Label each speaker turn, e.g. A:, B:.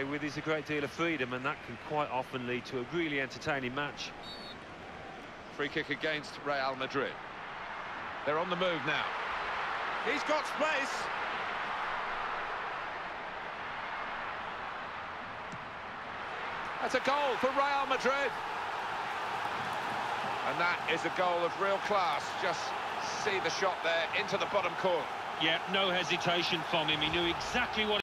A: with is a great deal of freedom and that can quite often lead to a really entertaining match.
B: Free kick against Real Madrid. They're on the move now. He's got space. That's a goal for Real Madrid. And that is a goal of real class. Just see the shot there into the bottom corner.
A: Yeah, no hesitation from him. He knew exactly what